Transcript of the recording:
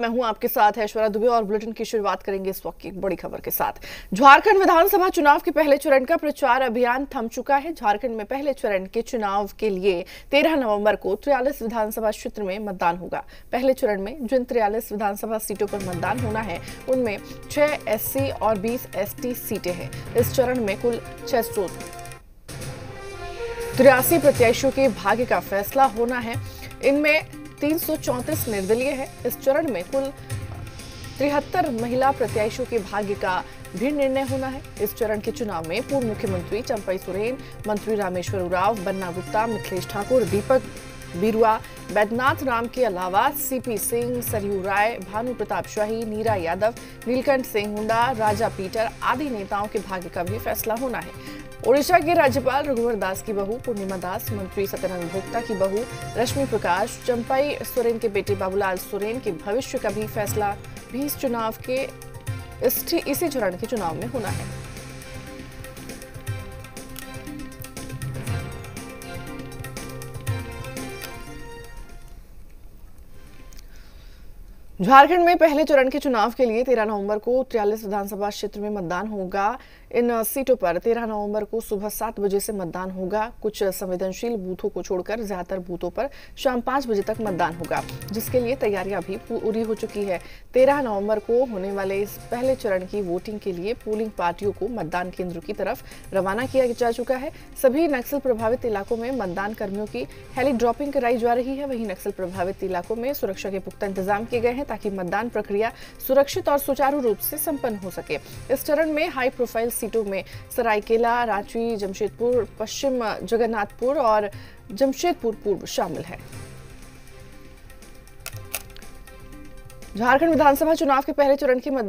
मैं हूँ आपके साथ, ऐश्वर्या दुबे, और बुलेटिन की शुरुआत करेंगे इस वक्त की बड़ी खबर के साथ। झारखंड विधानसभा चुनाव के पहले चरण का प्रचार अभियान थम चुका है। झारखंड में पहले चरण के चुनाव के लिए 13 नवंबर को त्रियालीस विधानसभा क्षेत्र में मतदान होगा। पहले चरण में जिन त्रियालीस विधानसभा सीटों पर मतदान होना है, उनमें छह एस और बीस एस सीटें हैं। इस चरण में कुल छह तिरासी प्रत्याशियों के भाग्य का फैसला होना है। इनमें तीन सौ चौंतीस निर्दलीय है। इस चरण में कुल तिहत्तर महिला प्रत्याशियों के भाग्य का भी निर्णय होना है। इस चरण के चुनाव में पूर्व मुख्यमंत्री चंपई सोरेन, मंत्री रामेश्वर उराव, बन्ना गुप्ता, मिथिलेश ठाकुर, दीपक बिरुआ, बैद्यनाथ राम के अलावा C P Singh, Saryu Rai, Bhanu Pratap Shahi, Neera Yadav, Neelkanth Singh Hooda, Raja Peter आदि नेताओं के भाग्य का भी फैसला होना है। ओडिशा के राज्यपाल रघुवर दास की बहू, पूर्णिमा दास, मंत्री सत्यनारायण भोक्ता की बहू, रश्मि प्रकाश, चंपाई सोरेन के बेटे बाबूलाल सोरेन के भविष्य का भी फैसला। भी इस चुनाव के, इसी चरण के चुनाव में होना है। झारखंड में पहले चरण के चुनाव के लिए 13 नवंबर को तिरालीस विधानसभा क्षेत्र में मतदान होगा। इन सीटों पर 13 नवंबर को सुबह सात बजे से मतदान होगा। कुछ संवेदनशील बूथों को छोड़कर ज़्यादातर बूथों पर शाम पाँच बजे तक मतदान होगा, जिसके लिए तैयारियाँ भी पूरी हो चुकी है। 13 नवंबर को होने वाले इस पहले चरण की वोटिंग के लिए पोलिंग पार्टियों को मतदान केंद्रों की तरफ़ रवाना किया जा चुका है। सभी नक्सल प्रभावित इलाकों में मतदान कर्मियों की हेली ड्रॉपिंग कराई जा रही है। वही नक्सल प्रभावित इलाकों में सुरक्षा के पुख्ता इंतज़ाम किए गए हैं। ताकि मतदान प्रक्रिया सुरक्षित और सुचारू रूप से संपन्न हो सके। इस चरण में हाई प्रोफ़ाइल सीटों में सरायकेला, रांची, जमशेदपुर, पश्चिम जगन्नाथपुर और जमशेदपुर पूर्व शामिल है। झारखंड विधानसभा चुनाव के पहले चरण के मतदान